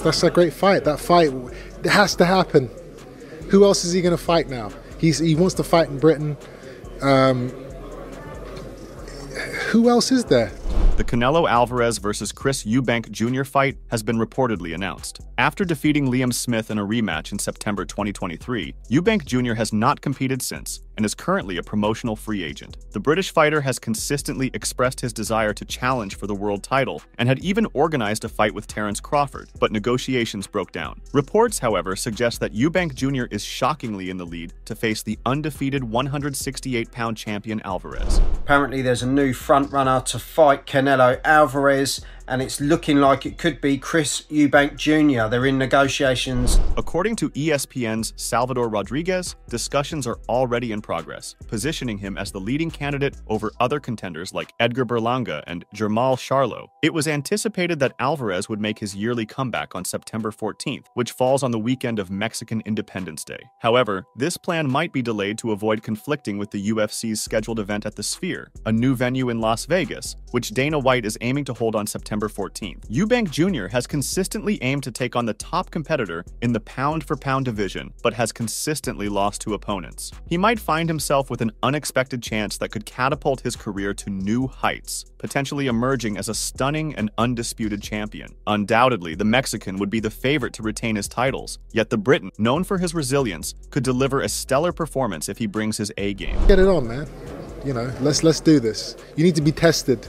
That's a great fight. That fight has to happen. Who else is he going to fight now? He's, he wants to fight in Britain. Um, who else is there? The Canelo Alvarez versus Chris Eubank Jr. fight has been reportedly announced. After defeating Liam Smith in a rematch in September 2023, Eubank Jr. has not competed since and is currently a promotional free agent. The British fighter has consistently expressed his desire to challenge for the world title and had even organized a fight with Terence Crawford, but negotiations broke down. Reports, however, suggest that Eubank Jr. is shockingly in the lead to face the undefeated 168 pound champion Alvarez. Apparently, there's a new frontrunner to fight Canelo Alvarez and it's looking like it could be Chris Eubank Jr. They're in negotiations. According to ESPN's Salvador Rodriguez, discussions are already in progress, positioning him as the leading candidate over other contenders like Edgar Berlanga and Jermall Charlo. It was anticipated that Alvarez would make his yearly comeback on September 14th, which falls on the weekend of Mexican Independence Day. However, this plan might be delayed to avoid conflicting with the UFC's scheduled event at the Sphere, a new venue in Las Vegas, which Dana White is aiming to hold on September September 14th. Eubank Jr. has consistently aimed to take on the top competitor in the pound for pound division, but has consistently lost to opponents. He might find himself with an unexpected chance that could catapult his career to new heights, potentially emerging as a stunning and undisputed champion. Undoubtedly, the Mexican would be the favorite to retain his titles, yet the Briton, known for his resilience, could deliver a stellar performance if he brings his A game. Get it on, man. You know, let's let's do this. You need to be tested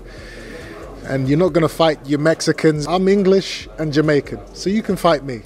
and you're not going to fight your Mexicans. I'm English and Jamaican, so you can fight me.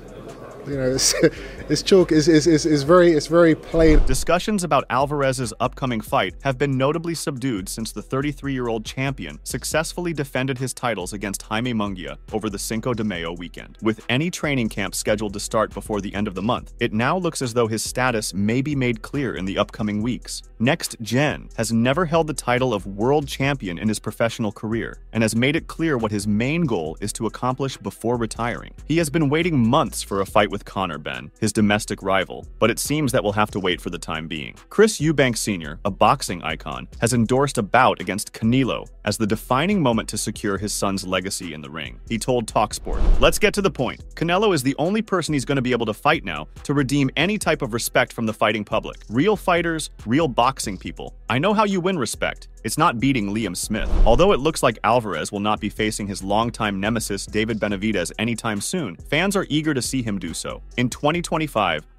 You know, it's chalk is, is, is, is very it's very plain. Discussions about Alvarez's upcoming fight have been notably subdued since the 33-year-old champion successfully defended his titles against Jaime Mungia over the Cinco de Mayo weekend. With any training camp scheduled to start before the end of the month, it now looks as though his status may be made clear in the upcoming weeks. Next Gen has never held the title of world champion in his professional career and has made it clear what his main goal is to accomplish before retiring. He has been waiting months for a fight with Conor Benn, his domestic rival, but it seems that we'll have to wait for the time being. Chris Eubank Sr., a boxing icon, has endorsed a bout against Canelo as the defining moment to secure his son's legacy in the ring. He told TalkSport, Let's get to the point. Canelo is the only person he's going to be able to fight now to redeem any type of respect from the fighting public. Real fighters, real boxing people. I know how you win respect. It's not beating Liam Smith. Although it looks like Alvarez will not be facing his longtime nemesis David Benavidez anytime soon, fans are eager to see him do so. In 2025,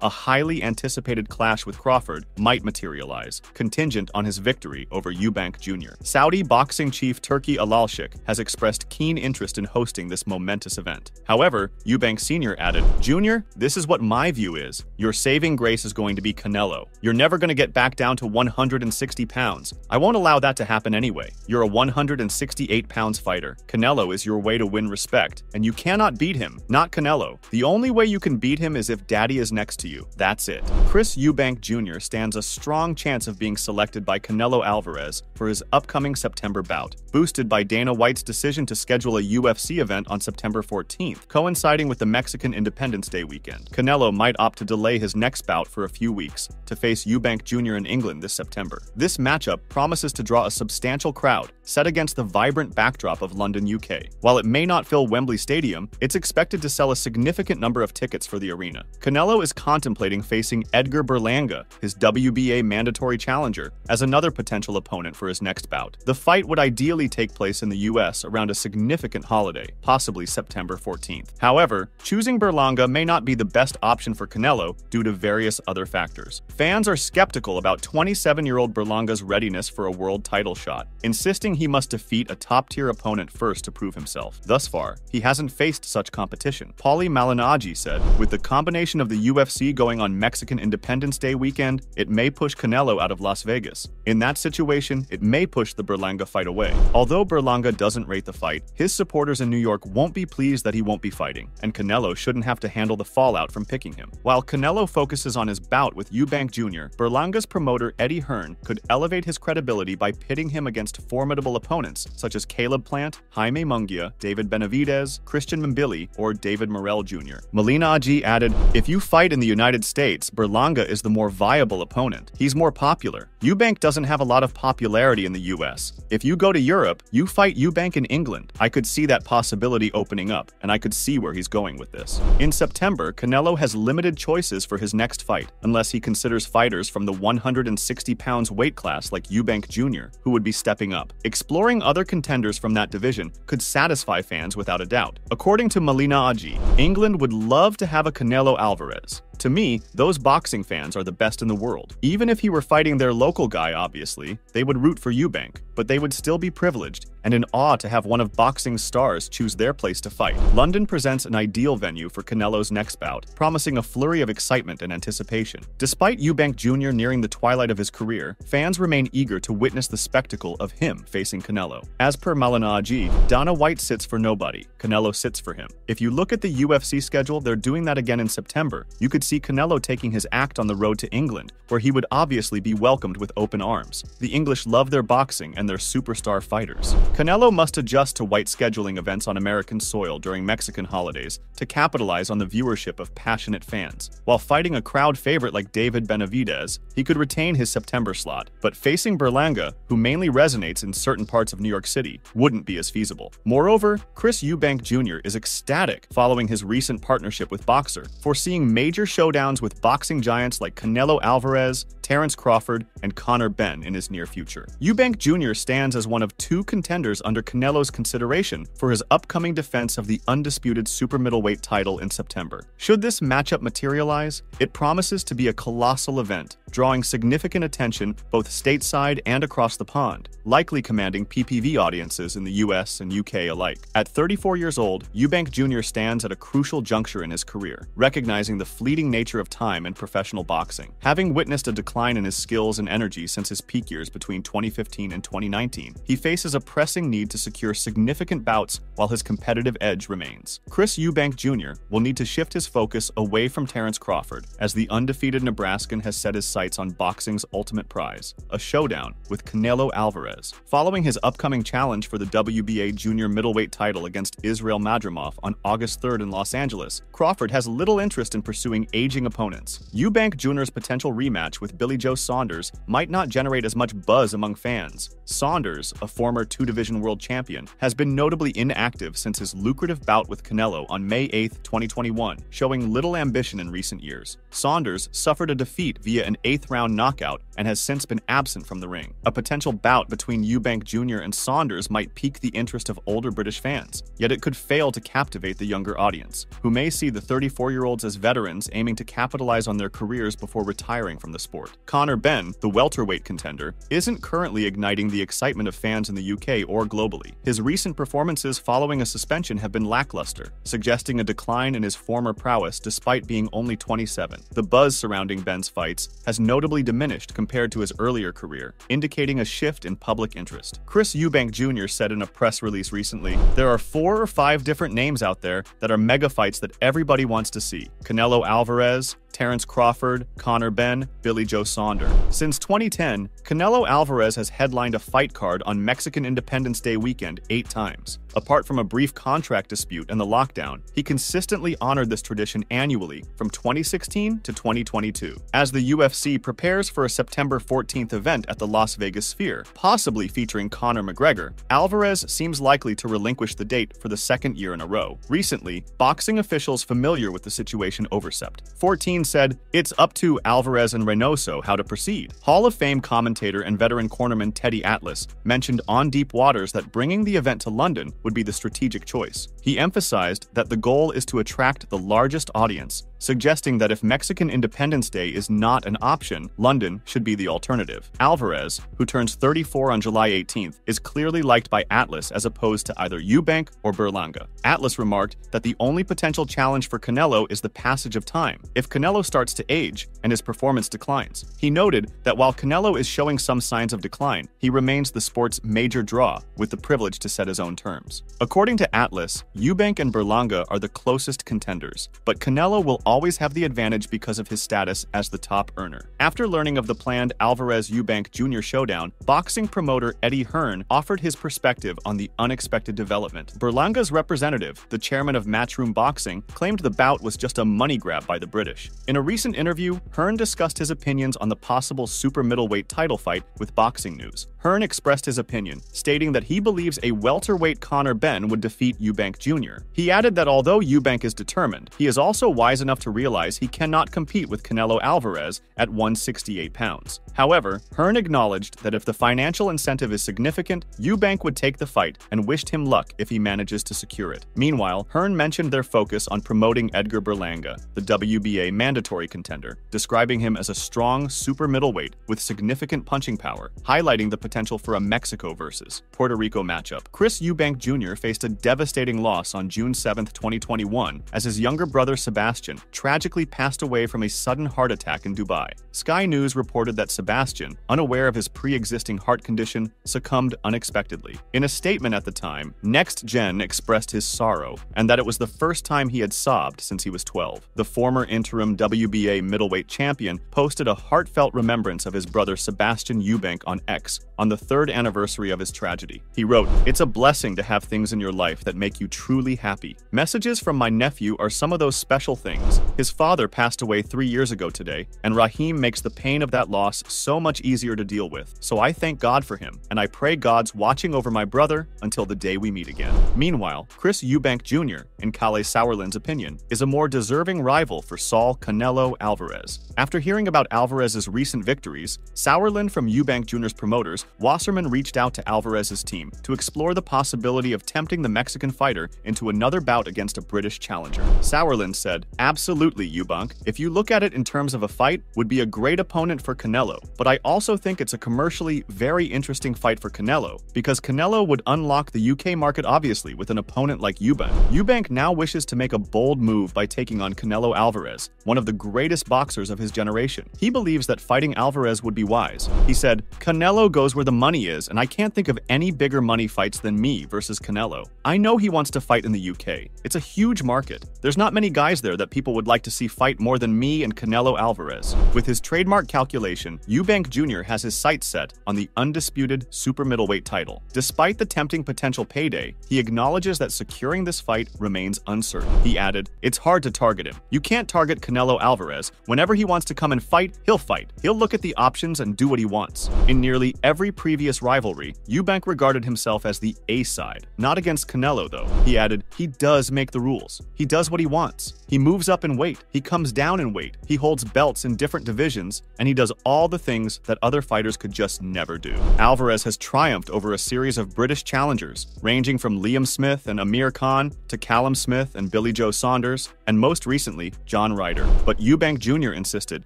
a highly anticipated clash with Crawford might materialize, contingent on his victory over Eubank Jr. Saudi boxing chief Turki Alalshikh has expressed keen interest in hosting this momentous event. However, Eubank Sr. added, Junior, this is what my view is. Your saving grace is going to be Canelo. You're never going to get back down to 160 pounds. I won't allow that that to happen anyway. You're a 168 pounds fighter. Canelo is your way to win respect, and you cannot beat him, not Canelo. The only way you can beat him is if daddy is next to you. That's it. Chris Eubank Jr. stands a strong chance of being selected by Canelo Alvarez for his upcoming September bout, boosted by Dana White's decision to schedule a UFC event on September 14th, coinciding with the Mexican Independence Day weekend. Canelo might opt to delay his next bout for a few weeks to face Eubank Jr. in England this September. This matchup promises to draw a substantial crowd, set against the vibrant backdrop of London, UK. While it may not fill Wembley Stadium, it's expected to sell a significant number of tickets for the arena. Canelo is contemplating facing Edgar Berlanga, his WBA mandatory challenger, as another potential opponent for his next bout. The fight would ideally take place in the US around a significant holiday, possibly September 14th. However, choosing Berlanga may not be the best option for Canelo due to various other factors. Fans are skeptical about 27-year-old Berlanga's readiness for a world title shot, insisting he must defeat a top-tier opponent first to prove himself. Thus far, he hasn't faced such competition. Paulie Malignaggi said, with the combination of the UFC going on Mexican Independence Day weekend, it may push Canelo out of Las Vegas. In that situation, it may push the Berlanga fight away. Although Berlanga doesn't rate the fight, his supporters in New York won't be pleased that he won't be fighting, and Canelo shouldn't have to handle the fallout from picking him. While Canelo focuses on his bout with Eubank Jr., Berlanga's promoter Eddie Hearn could elevate his credibility by pitting him against formidable opponents such as Caleb Plant, Jaime Mungia, David Benavidez, Christian Mbili, or David Morrell Jr. Malignaggi added, If you fight in the United States, Berlanga is the more viable opponent. He's more popular. Eubank doesn't have a lot of popularity in the US. If you go to Europe, you fight Eubank in England. I could see that possibility opening up, and I could see where he's going with this. In September, Canelo has limited choices for his next fight, unless he considers fighters from the 160 pounds weight class like Eubank Jr., who would be stepping up. Exploring other contenders from that division could satisfy fans without a doubt. According to Malignaggi, England would love to have a Canelo Alvarez. Alvarez. To me, those boxing fans are the best in the world. Even if he were fighting their local guy, obviously, they would root for Eubank, but they would still be privileged and in awe to have one of boxing's stars choose their place to fight. London presents an ideal venue for Canelo's next bout, promising a flurry of excitement and anticipation. Despite Eubank Jr. nearing the twilight of his career, fans remain eager to witness the spectacle of him facing Canelo. As per Malignaggi, Dana White sits for nobody, Canelo sits for him. If you look at the UFC schedule, they're doing that again in September. You could see Canelo taking his act on the road to England, where he would obviously be welcomed with open arms. The English love their boxing and their superstar fighters. Canelo must adjust to White scheduling events on American soil during Mexican holidays to capitalize on the viewership of passionate fans. While fighting a crowd favorite like David Benavidez, he could retain his September slot, but facing Berlanga, who mainly resonates in certain parts of New York City, wouldn't be as feasible. Moreover, Chris Eubank Jr. is ecstatic following his recent partnership with BOXXER, foreseeing major showdowns with boxing giants like Canelo Alvarez, Terence Crawford, and Conor Benn in his near future. Eubank Jr. stands as one of two contenders under Canelo's consideration for his upcoming defense of the undisputed super middleweight title in September. Should this matchup materialize, it promises to be a colossal event, drawing significant attention both stateside and across the pond, likely commanding PPV audiences in the US and UK alike. At 34 years old, Eubank Jr. stands at a crucial juncture in his career, recognizing the fleeting nature of time in professional boxing. Having witnessed a decline in his skills and energy since his peak years between 2015 and 2019, he faces a pressing need to secure significant bouts while his competitive edge remains. Chris Eubank Jr. will need to shift his focus away from Terence Crawford, as the undefeated Nebraskan has set his sights on boxing's ultimate prize, a showdown with Canelo Alvarez. Following his upcoming challenge for the WBA junior middleweight title against Israel Madrimov on August 3rd in Los Angeles, Crawford has little interest in pursuing aging opponents. Eubank Jr.'s potential rematch with Billy Joe Saunders might not generate as much buzz among fans. Saunders, a former two division world champion, has been notably inactive since his lucrative bout with Canelo on May 8, 2021, showing little ambition in recent years. Saunders suffered a defeat via an eighth round knockout and has since been absent from the ring. A potential bout between Eubank Jr. and Saunders might pique the interest of older British fans, yet it could fail to captivate the younger audience, who may see the 34 year olds as veterans aiming to capitalize on their careers before retiring from the sport. Conor Benn, the welterweight contender, isn't currently igniting the excitement of fans in the UK or globally. His recent performances following a suspension have been lackluster, suggesting a decline in his former prowess despite being only 27. The buzz surrounding Benn's fights has notably diminished compared to his earlier career, indicating a shift in public interest. Chris Eubank Jr. said in a press release recently, There are four or five different names out there that are mega fights that everybody wants to see. Canelo Alvarez, Alvarez, Terence Crawford, Conor Benn, Billy Joe Saunders. Since 2010, Canelo Alvarez has headlined a fight card on Mexican Independence Day weekend eight times. Apart from a brief contract dispute and the lockdown, he consistently honored this tradition annually from 2016 to 2022. As the UFC prepares for a September 14th event at the Las Vegas Sphere, possibly featuring Conor McGregor, Alvarez seems likely to relinquish the date for the second year in a row. Recently, boxing officials familiar with the situation overstepped. 14 said, It's up to Alvarez and Reynoso how to proceed. Hall of Fame commentator and veteran cornerman Teddy Atlas mentioned on Deep Waters that bringing the event to London would be the strategic choice. He emphasized that the goal is to attract the largest audience, suggesting that if Mexican Independence Day is not an option, London should be the alternative. Alvarez, who turns 34 on July 18th, is clearly liked by Atlas as opposed to either Eubank or Berlanga. Atlas remarked that the only potential challenge for Canelo is the passage of time. If Canelo starts to age and his performance declines, he noted that while Canelo is showing some signs of decline, he remains the sport's major draw with the privilege to set his own terms. According to Atlas, Eubank and Berlanga are the closest contenders, but Canelo will always have the advantage because of his status as the top earner. After learning of the planned Alvarez Eubank Jr. showdown, boxing promoter Eddie Hearn offered his perspective on the unexpected development. Berlanga's representative, the chairman of Matchroom Boxing, claimed the bout was just a money grab by the British. In a recent interview, Hearn discussed his opinions on the possible super middleweight title fight with Boxing News. Hearn expressed his opinion, stating that he believes a welterweight Conor Benn would defeat Eubank Jr. He added that although Eubank is determined, he is also wise enough to realize he cannot compete with Canelo Alvarez at 168 pounds. However, Hearn acknowledged that if the financial incentive is significant, Eubank would take the fight and wished him luck if he manages to secure it. Meanwhile, Hearn mentioned their focus on promoting Edgar Berlanga, the WBA mandatory contender, describing him as a strong super middleweight with significant punching power, highlighting the potential for a Mexico versus Puerto Rico matchup. Chris Eubank Jr. faced a devastating loss on June 7, 2021, as his younger brother Sebastian tragically passed away from a sudden heart attack in Dubai. Sky News reported that Sebastian, unaware of his pre existing heart condition, succumbed unexpectedly. In a statement at the time, Next Gen expressed his sorrow and that it was the first time he had sobbed since he was 12. The former interim WBA middleweight champion posted a heartfelt remembrance of his brother Sebastian Eubank on X, on the third anniversary of his tragedy. He wrote, It's a blessing to have things in your life that make you truly happy. Messages from my nephew are some of those special things. His father passed away three years ago today, and Raheem makes the pain of that loss so much easier to deal with. So I thank God for him, and I pray God's watching over my brother until the day we meet again. Meanwhile, Chris Eubank Jr., in Kalle Sauerland's opinion, is a more deserving rival for Saul Canelo Alvarez. After hearing about Alvarez's recent victories, Sauerland from Eubank Jr.'s promoters Wasserman reached out to Alvarez's team to explore the possibility of tempting the Mexican fighter into another bout against a British challenger. Sauerland said, Absolutely, Eubank. If you look at it in terms of a fight, would be a great opponent for Canelo, but I also think it's a commercially very interesting fight for Canelo, because Canelo would unlock the UK market obviously with an opponent like Eubank. Eubank now wishes to make a bold move by taking on Canelo Alvarez, one of the greatest boxers of his generation. He believes that fighting Alvarez would be wise. He said, Canelo goes where the money is, and I can't think of any bigger money fights than me versus Canelo. I know he wants to fight in the UK. It's a huge market. There's not many guys there that people would like to see fight more than me and Canelo Alvarez. With his trademark calculation, Eubank Jr. has his sights set on the undisputed super middleweight title. Despite the tempting potential payday, he acknowledges that securing this fight remains uncertain. He added, It's hard to target him. You can't target Canelo Alvarez. Whenever he wants to come and fight, he'll fight. He'll look at the options and do what he wants. In nearly every every previous rivalry, Eubank regarded himself as the A side. Not against Canelo, though. He added, he does make the rules. He does what he wants. He moves up in weight, he comes down in weight, he holds belts in different divisions, and he does all the things that other fighters could just never do. Alvarez has triumphed over a series of British challengers, ranging from Liam Smith and Amir Khan to Callum Smith and Billy Joe Saunders, and most recently, John Ryder. But Eubank Jr. insisted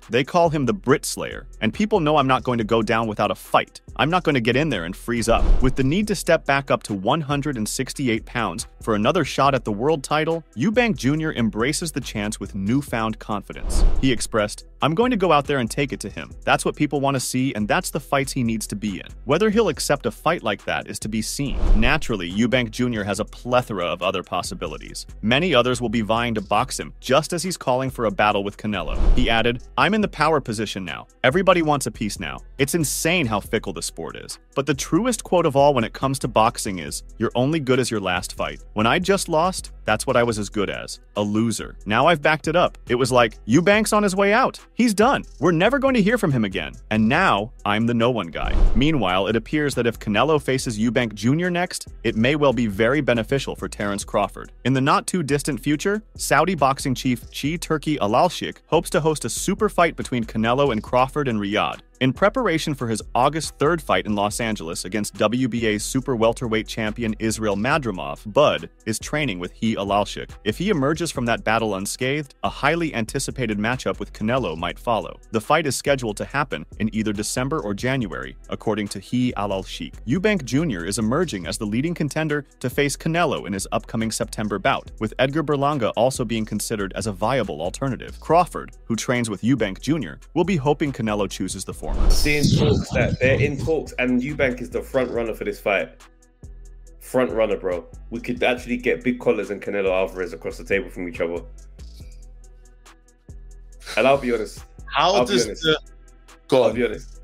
they call him the Brit Slayer, and people know I'm not going to go down without a fight. I'm not going to get in there and freeze up. With the need to step back up to 168 pounds for another shot at the world title, Eubank Jr. embraces the chance with newfound confidence. He expressed, I'm going to go out there and take it to him. That's what people want to see, and that's the fights he needs to be in. Whether he'll accept a fight like that is to be seen. Naturally, Eubank Jr. has a plethora of other possibilities. Many others will be vying to box him, just as he's calling for a battle with Canelo. He added, I'm in the power position now. Everybody wants a piece now. It's insane how fickle the sport is. But the truest quote of all when it comes to boxing is, You're only good as your last fight. When I just lost, that's what I was as good as a loser. Now I've backed it up. It was like, Eubank's on his way out. He's done. We're never going to hear from him again. And now I'm the no one guy. Meanwhile, it appears that if Canelo faces Eubank Jr. next, it may well be very beneficial for Terence Crawford. In the not too distant future, Saudi boxing chief Chi Turki Alalshikh hopes to host a super fight between Canelo and Crawford in Riyadh. In preparation for his August 3rd fight in Los Angeles against WBA super welterweight champion Israel Madrimov, Bud is training with He Alalshikh. If he emerges from that battle unscathed, a highly anticipated matchup with Canelo might follow. The fight is scheduled to happen in either December or January, according to He Alalshikh. Eubank Jr. is emerging as the leading contender to face Canelo in his upcoming September bout, with Edgar Berlanga also being considered as a viable alternative. Crawford, who trains with Eubank Jr., will be hoping Canelo chooses the former. Seeing talks that they're in talks, and Eubank is the front runner for this fight. Front runner, bro. We could actually get big collars and Canelo Alvarez across the table from each other. And I'll be honest. How I'll be does honest. the go I'll on? be honest.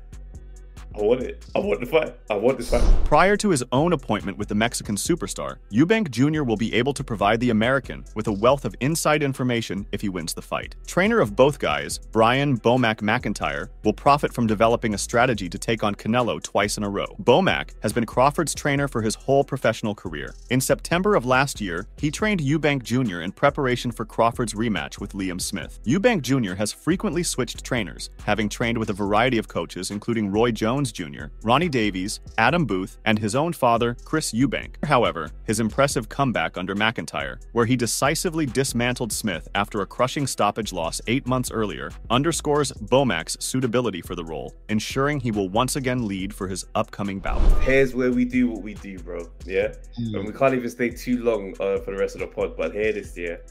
I want it. I want the fight. I want this fight. Prior to his own appointment with the Mexican superstar, Eubank Jr. will be able to provide the American with a wealth of inside information if he wins the fight. Trainer of both guys, Brian Bomac McIntyre, will profit from developing a strategy to take on Canelo twice in a row. Bomac has been Crawford's trainer for his whole professional career. In September of last year, he trained Eubank Jr. in preparation for Crawford's rematch with Liam Smith. Eubank Jr. has frequently switched trainers, having trained with a variety of coaches, including Roy Jones Jr., Ronnie Davies, Adam Booth, and his own father, Chris Eubank. However, his impressive comeback under McIntyre, where he decisively dismantled Smith after a crushing stoppage loss eight months earlier, underscores Bomac's suitability for the role, ensuring he will once again lead for his upcoming bout. Here's where we do what we do, bro. Yeah? And we can't even stay too long uh, for the rest of the pod, but here this year.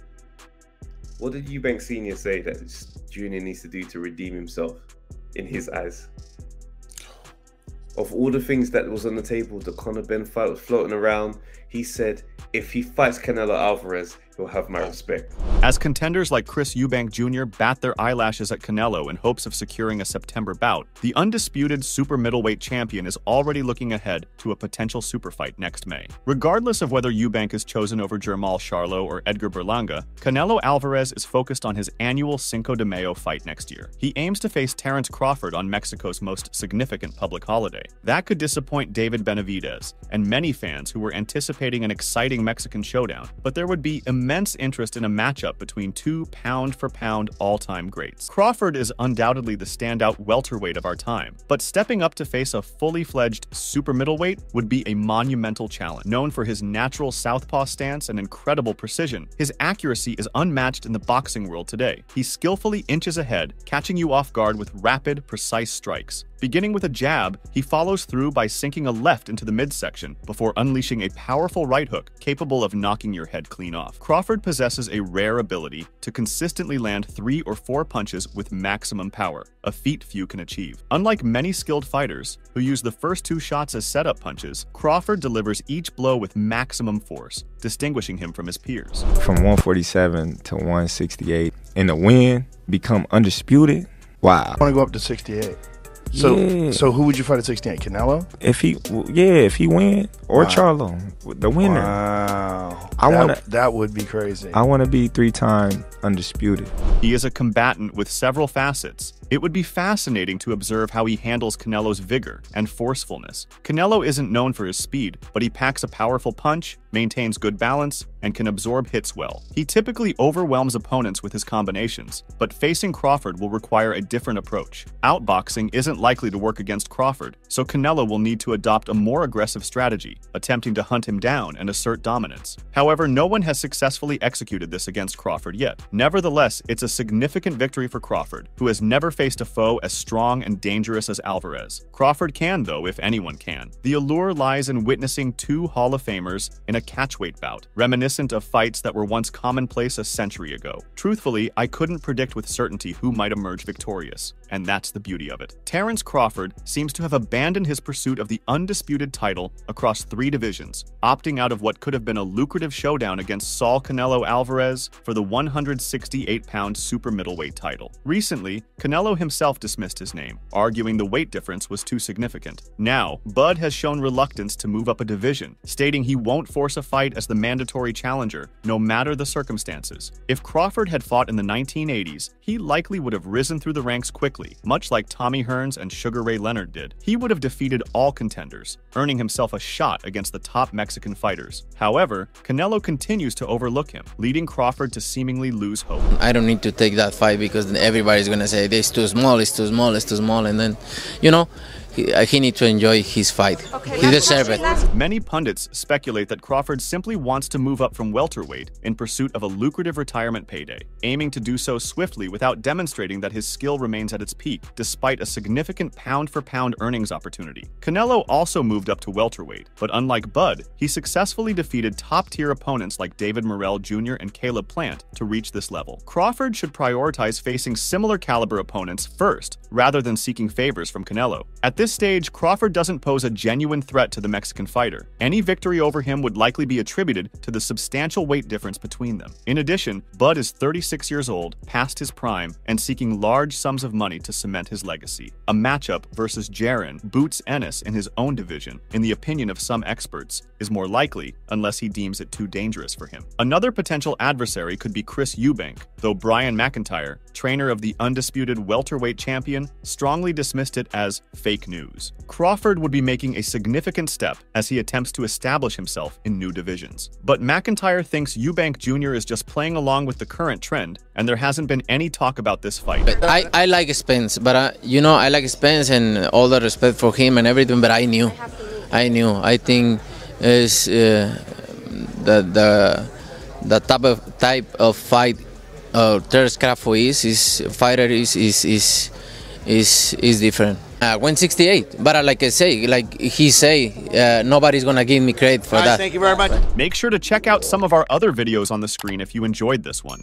What did Eubank Sr. say that Junior needs to do to redeem himself in his eyes? Of all the things that was on the table, the Conor Benn fight was floating around. He said, if he fights Canelo Alvarez, he'll have my respect. As contenders like Chris Eubank Jr. bat their eyelashes at Canelo in hopes of securing a September bout, the undisputed super middleweight champion is already looking ahead to a potential super fight next May. Regardless of whether Eubank is chosen over Jermall Charlo or Edgar Berlanga, Canelo Alvarez is focused on his annual Cinco de Mayo fight next year. He aims to face Terence Crawford on Mexico's most significant public holiday. That could disappoint David Benavidez and many fans who were anticipating an exciting Mexican showdown, but there would be immense interest in a matchup between two pound for pound all time greats. Crawford is undoubtedly the standout welterweight of our time, but stepping up to face a fully fledged super middleweight would be a monumental challenge. Known for his natural southpaw stance and incredible precision, his accuracy is unmatched in the boxing world today. He skillfully inches ahead, catching you off guard with rapid, precise strikes. Beginning with a jab, he follows through by sinking a left into the midsection before unleashing a powerful right hook capable of knocking your head clean off. Crawford possesses a rare ability to consistently land three or four punches with maximum power, a feat few can achieve. Unlike many skilled fighters who use the first two shots as setup punches, Crawford delivers each blow with maximum force, distinguishing him from his peers. from 147 to 168 and the win become undisputed wow I want to go up to 68. So, Yeah. so who would you fight at 68? Canelo? if he yeah if he win or Wow. charlo the winner Wow. I wanna- That would be crazy. i want to be three-time undisputed He is a combatant with several facets. It would be fascinating to observe how he handles Canelo's vigor and forcefulness. Canelo isn't known for his speed, but he packs a powerful punch, maintains good balance, and can absorb hits well. He typically overwhelms opponents with his combinations, but facing Crawford will require a different approach. Outboxing isn't likely to work against Crawford, so Canelo will need to adopt a more aggressive strategy, attempting to hunt him down and assert dominance. However, no one has successfully executed this against Crawford yet. Nevertheless, it's a significant victory for Crawford, who has never faced a foe as strong and dangerous as Alvarez. Crawford can, though, if anyone can. The allure lies in witnessing two Hall of Famers in a catchweight bout, reminiscent of fights that were once commonplace a century ago. Truthfully, I couldn't predict with certainty who might emerge victorious, and that's the beauty of it. Terence Crawford seems to have abandoned his pursuit of the undisputed title across three divisions, opting out of what could have been a lucrative showdown against Saul Canelo Alvarez for the 168 pound super middleweight title. Recently, Canelo himself dismissed his name, arguing the weight difference was too significant. Now, Bud has shown reluctance to move up a division, stating he won't force a fight as the mandatory challenger, no matter the circumstances. If Crawford had fought in the 1980s, he likely would have risen through the ranks quickly, much like Tommy Hearns and Sugar Ray Leonard did. He would have defeated all contenders, earning himself a shot against the top Mexican fighters. However, Canelo continues to overlook him, leading Crawford to seemingly lose hope. I don't need to take that fight because everybody's gonna say it's too small, it's too small, it's too small, and then, you know, he, uh, he need to enjoy his fight. he deserves it. Many pundits speculate that Crawford simply wants to move up from welterweight in pursuit of a lucrative retirement payday, aiming to do so swiftly without demonstrating that his skill remains at its peak, despite a significant pound for pound earnings opportunity. Canelo also moved up to welterweight, but unlike Bud, he successfully defeated top tier opponents like David Morrell Jr. and Caleb Plant to reach this level. Crawford should prioritize facing similar caliber opponents first, rather than seeking favors from Canelo. At this stage, Crawford doesn't pose a genuine threat to the Mexican fighter. Any victory over him would likely be attributed to the substantial weight difference between them. In addition, Bud is 36 years old, past his prime, and seeking large sums of money to cement his legacy. A matchup versus Jaron boots Ennis in his own division, in the opinion of some experts, is more likely unless he deems it too dangerous for him. Another potential adversary could be Chris Eubank, though Brian McIntyre, trainer of the undisputed welterweight champion, strongly dismissed it as fake news. Crawford would be making a significant step as he attempts to establish himself in new divisions. But McIntyre thinks Eubank Jr. is just playing along with the current trend, and there hasn't been any talk about this fight. I, I like Spence, but uh, you know I like Spence and all the respect for him and everything. But I knew, I knew. I think is uh, the the the type of type of fight uh, Terence Crawford is is fighter is is is is, is different. Uh, 168, but uh, like I say, like he say, uh, nobody's gonna give me credit for that. Thank you very much. Make sure to check out some of our other videos on the screen if you enjoyed this one.